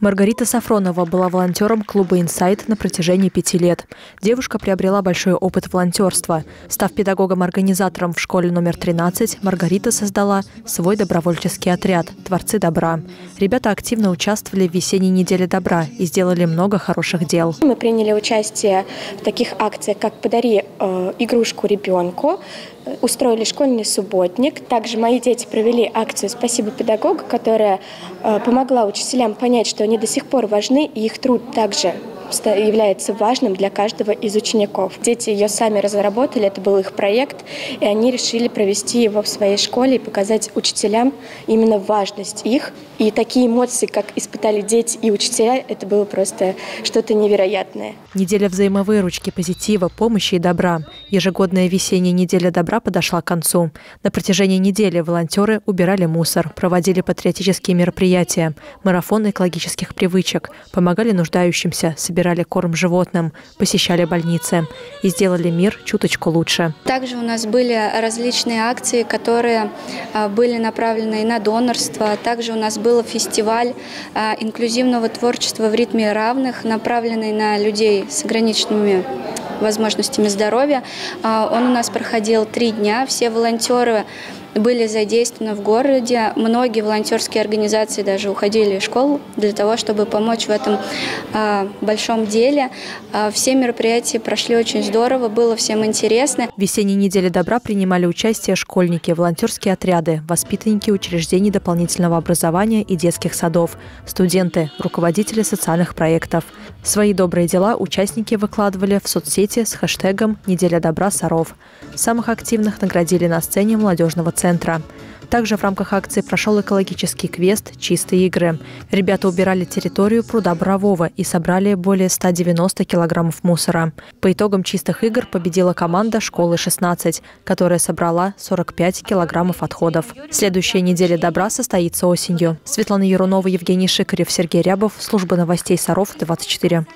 Маргарита Сафронова была волонтером клуба «Инсайт» на протяжении пяти лет. Девушка приобрела большой опыт волонтерства. Став педагогом-организатором в школе номер 13, Маргарита создала свой добровольческий отряд «Творцы добра». Ребята активно участвовали в весенней неделе добра и сделали много хороших дел. Мы приняли участие в таких акциях, как «Подари э, игрушку ребенку», устроили школьный субботник. Также мои дети провели акцию «Спасибо педагогу», которая э, помогла учителям понять, что они до сих пор важны, и их труд также является важным для каждого из учеников. Дети ее сами разработали, это был их проект, и они решили провести его в своей школе и показать учителям именно важность их. И такие эмоции, как испытали дети и учителя, это было просто что-то невероятное. Неделя взаимовыручки, позитива, помощи и добра. Ежегодная весенняя неделя добра подошла к концу. На протяжении недели волонтеры убирали мусор, проводили патриотические мероприятия, марафон экологических привычек, помогали нуждающимся, собирали собирали корм животным, посещали больницы и сделали мир чуточку лучше. Также у нас были различные акции, которые а, были направлены на донорство. Также у нас был фестиваль а, инклюзивного творчества в ритме равных, направленный на людей с ограниченными возможностями здоровья. А, он у нас проходил три дня. Все волонтеры были задействованы в городе. Многие волонтерские организации даже уходили из школ для того, чтобы помочь в этом э, большом деле. Э, все мероприятия прошли очень здорово, было всем интересно. В весенней неделе добра принимали участие школьники, волонтерские отряды, воспитанники учреждений дополнительного образования и детских садов, студенты, руководители социальных проектов. Свои добрые дела участники выкладывали в соцсети с хэштегом «Неделя добра Саров». Самых активных наградили на сцене молодежного центра. Также в рамках акции прошел экологический квест «Чистые игры». Ребята убирали территорию пруда Борового и собрали более 190 килограммов мусора. По итогам чистых игр победила команда школы 16, которая собрала 45 килограммов отходов. Следующая неделя добра состоится осенью. Светлана Ярунова, Евгений Шикарев, Сергей Рябов. Служба новостей Саров, 24.